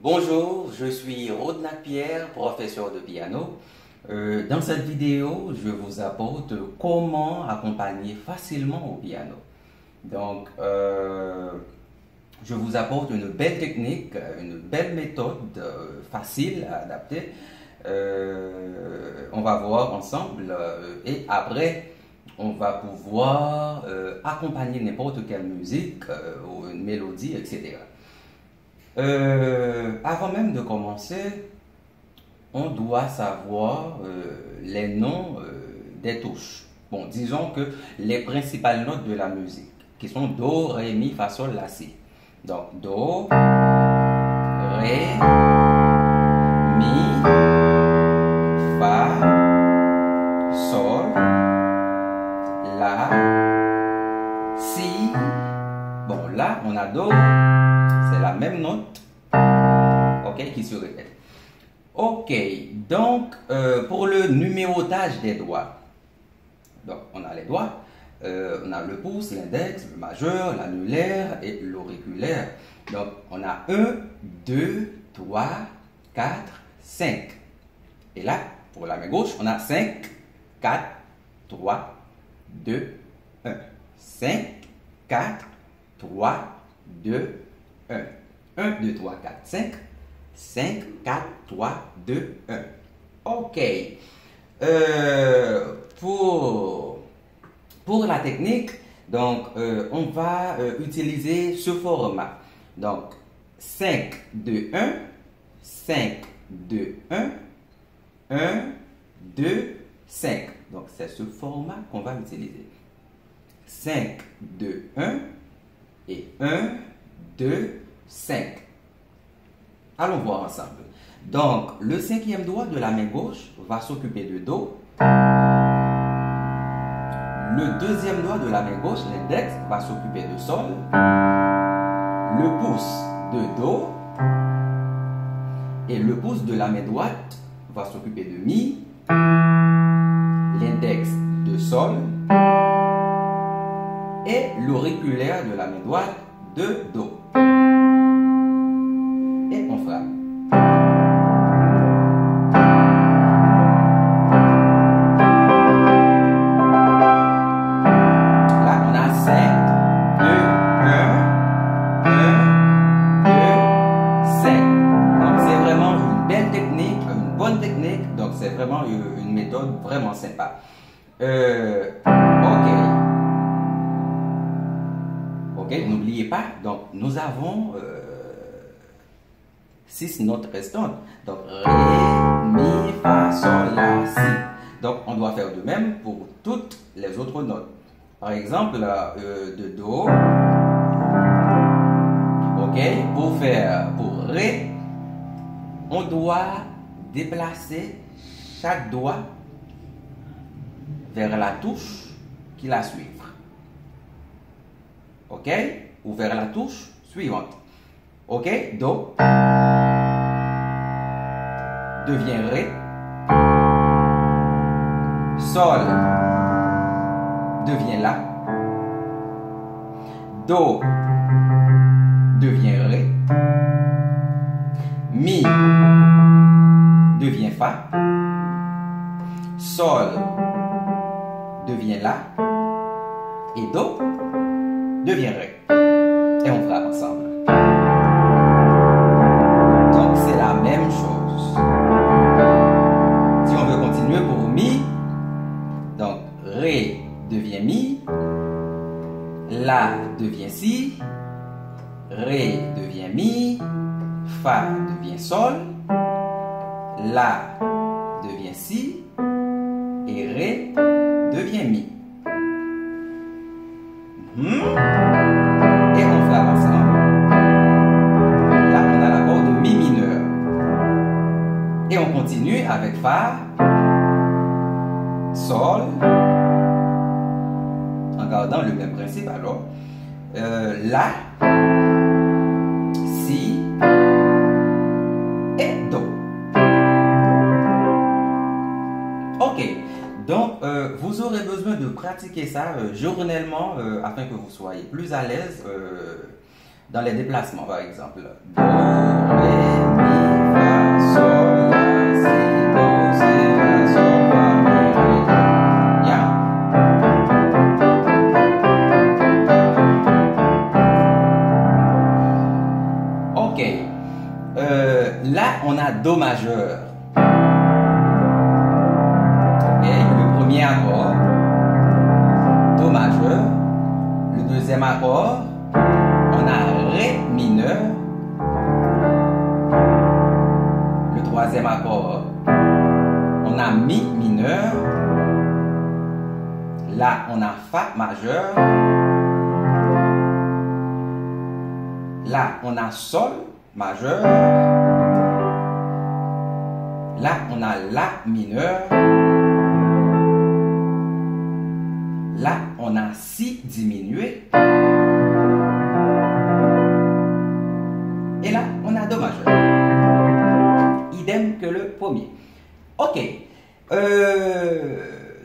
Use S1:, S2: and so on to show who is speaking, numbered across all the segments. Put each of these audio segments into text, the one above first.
S1: Bonjour, je suis Rodnac Pierre, professeur de piano. Euh, dans cette vidéo, je vous apporte comment accompagner facilement au piano. Donc, euh, je vous apporte une belle technique, une belle méthode euh, facile à adapter. on va voir ensemble et après, on va pouvoir euh, accompagner n'importe quelle musique euh, ou une mélodie, etc. Euh, avant même de commencer, on doit savoir les noms des touches. Bon, disons que les principales notes de la musique, qui sont Do, Ré, Mi, Fa, Sol, La, Si. Donc, Do, Ré, on a Do. C'est la même note. OK, qui se répète. OK, donc, euh, pour le numérotage des doigts. Donc, on a les doigts. Euh, on a le pouce, l'index, le majeur, l'annulaire et l'auriculaire. Donc, on a 1, 2, 3, 4, 5. Et là, pour la main gauche, on a 5, 4, 3, 2, 1. 5, 4, 3, 2, 1. 1, 2, 3, 4, 5. 5, 4, 3, 2, 1. OK. Euh, pour, la technique, donc, euh, on va euh, utiliser ce format. Donc, 5, 2, 1. 5, 2, 1. 1, 2, 5. Donc, c'est ce format qu'on va utiliser. 5, 2, 1 et 1, 2, 5. Allons voir ensemble. Donc, le cinquième doigt de la main gauche va s'occuper de Do. Le deuxième doigt de la main gauche, l'index, va s'occuper de Sol. Le pouce de Do. Et le pouce de la main droite va s'occuper de Mi l'index de Sol et l'auriculaire de la main droite de Do. Et on frappe. Là, on a 5, 2, 1, 1, 2, 5. Donc, c'est vraiment une belle technique, une bonne technique. Donc, c'est vraiment une méthode vraiment sympa. Euh, ok. N'oubliez pas, donc nous avons euh, six notes restantes. Donc Ré, Mi, Fa, Sol, La, Si. Donc on doit faire de même pour toutes les autres notes. Par exemple, euh, de Do. Ok, pour faire pour Ré, on doit déplacer chaque doigt vers la touche qui la suivre. OK? Ou vers la touche suivante. OK? Do devient Ré. Sol devient La. Do devient Ré. Mi devient Fa. Sol devient La. Et Do devient Ré. Et on fera ensemble. Donc c'est la même chose. Si on veut continuer pour Mi, donc Ré devient Mi. La devient Si. Ré devient Mi. Fa devient Sol. La devient Si. Et Ré devient Mi. Hmm? Et on va ensemble. Là, on a l'accord de Mi mineur. Et on continue avec Fa, Sol, en gardant le même principe alors. Euh, la, de pratiquer ça euh, journellement euh, afin que vous soyez plus à l'aise dans les déplacements, par exemple. Do, ré, mi, fa, accord, on a Ré mineur. Le troisième accord, on a Mi mineur. Là, on a Fa majeur. Là, on a Sol majeur. Là, on a La mineur. Là, on a Si diminué. Et là, on a Do majeur. Idem que le premier. Ok. Euh,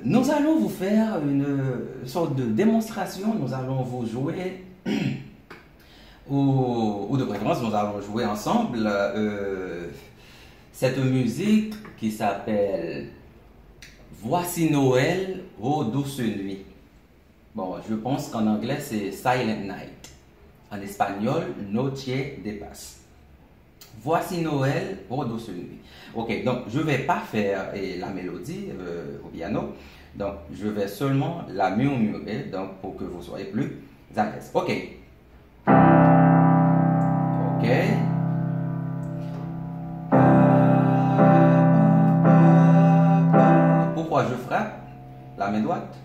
S1: nous allons vous faire une sorte de démonstration. Nous allons vous jouer, ou, de préférence, nous allons jouer ensemble euh, cette musique qui s'appelle Voici Noël, ô douce nuit. Bon, je pense qu'en anglais c'est Silent Night. En espagnol, Noche de Paz. Voici Noël, ô douce nuit. Ok, donc je ne vais pas faire eh, la mélodie euh, au piano. Donc je vais seulement la murmurer donc, pour que vous soyez plus à l'aise. Ok. Ok. Pourquoi je frappe la main droite?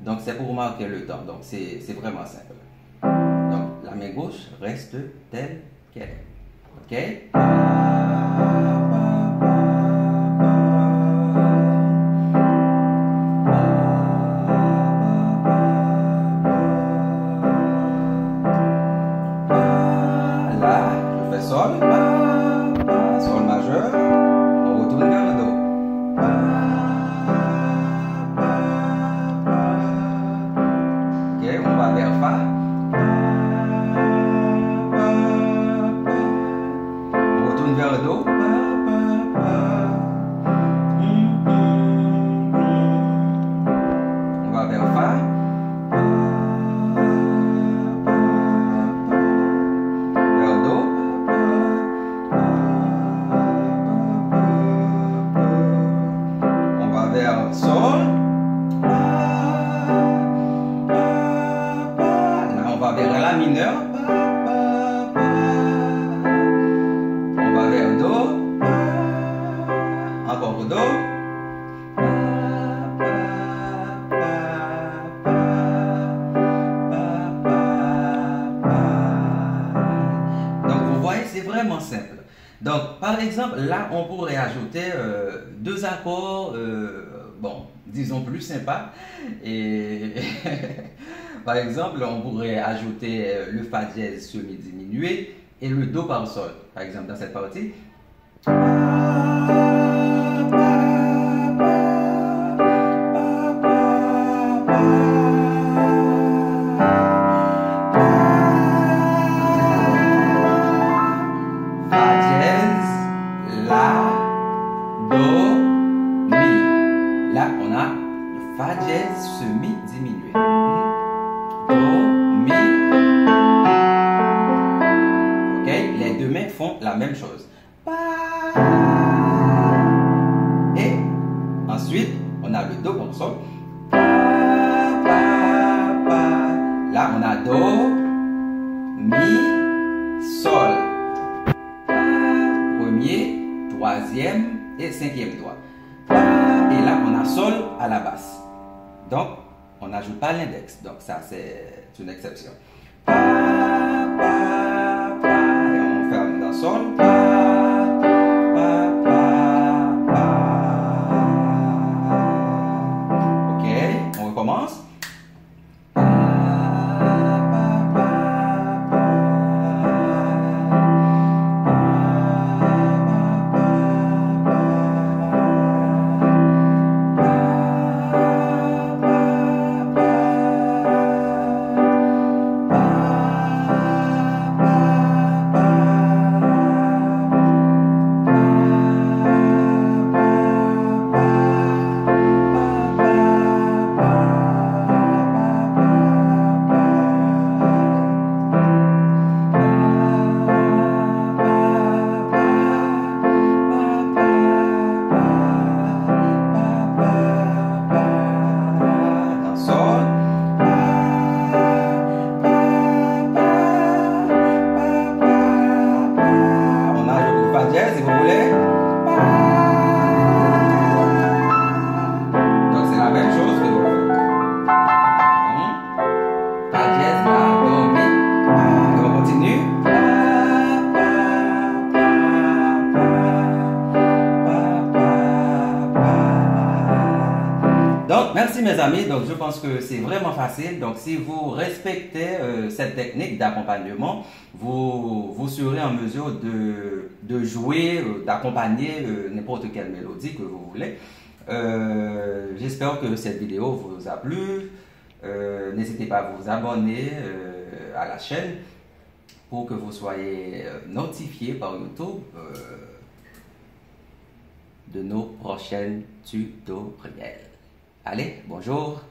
S1: Donc c'est pour marquer le temps. Donc c'est vraiment simple. Donc la main gauche reste telle qu'elle est. Ok? Sol. Là, on va vers la mineure. On va vers do. Encore do. Donc vous voyez, c'est vraiment simple. Donc par exemple, là, on pourrait ajouter euh, deux accords, euh, bon, disons plus sympas. Et par exemple, on pourrait ajouter euh, le fa dièse semi-diminué et le do par sol. Par exemple, dans cette partie. La même chose. Et ensuite, on a le Do pa. Là, on a Do, Mi, Sol. Premier, troisième et cinquième doigt. Et là, on a sol à la basse. Donc, on n'ajoute pas l'index. Donc, ça, c'est une exception. On amis, donc je pense que c'est vraiment facile. Donc si vous respectez euh, cette technique d'accompagnement, vous, vous serez en mesure de, de jouer, euh, d'accompagner euh, n'importe quelle mélodie que vous voulez. J'espère que cette vidéo vous a plu. N'hésitez pas à vous abonner à la chaîne pour que vous soyez notifié par YouTube de nos prochaines tutoriels. Allez, bonjour